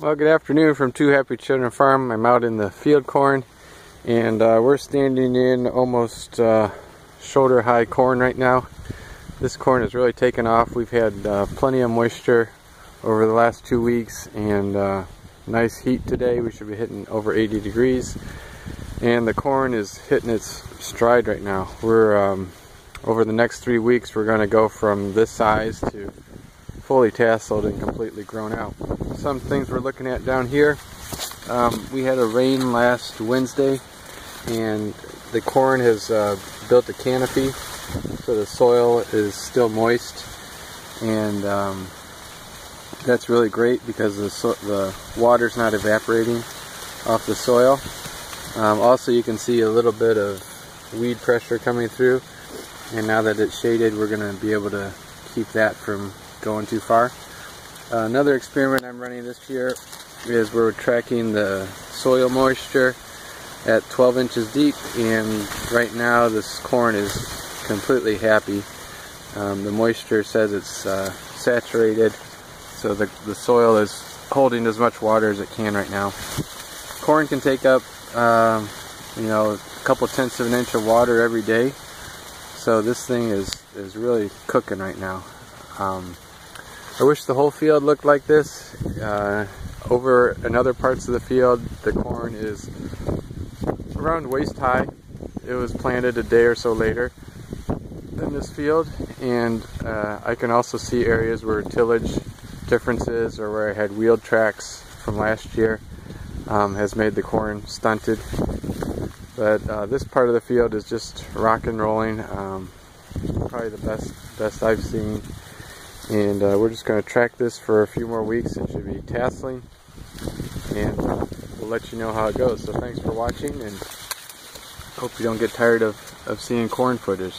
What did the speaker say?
Well, good afternoon from Two Happy Children Farm. I'm out in the field corn and uh, we're standing in almost uh, shoulder high corn right now. This corn has really taken off. We've had uh, plenty of moisture over the last two weeks and uh, nice heat today. We should be hitting over 80 degrees and the corn is hitting its stride right now. We're um, over the next three weeks we're going to go from this size to fully tasseled and completely grown out. Some things we're looking at down here. Um, we had a rain last Wednesday and the corn has uh, built a canopy so the soil is still moist and um, that's really great because the, so the water's not evaporating off the soil. Um, also you can see a little bit of weed pressure coming through and now that it's shaded we're going to be able to keep that from going too far. Uh, another experiment I'm running this year is we're tracking the soil moisture at 12 inches deep and right now this corn is completely happy. Um, the moisture says it's uh, saturated so the, the soil is holding as much water as it can right now. Corn can take up um, you know a couple tenths of an inch of water every day so this thing is, is really cooking right now. Um, I wish the whole field looked like this. Uh, over in other parts of the field, the corn is around waist high. It was planted a day or so later than this field, and uh, I can also see areas where tillage differences or where I had wheeled tracks from last year um, has made the corn stunted. But uh, this part of the field is just rock and rolling. Um, probably the best best I've seen and uh, we're just going to track this for a few more weeks. It should be tasseling and we'll let you know how it goes. So thanks for watching and hope you don't get tired of, of seeing corn footage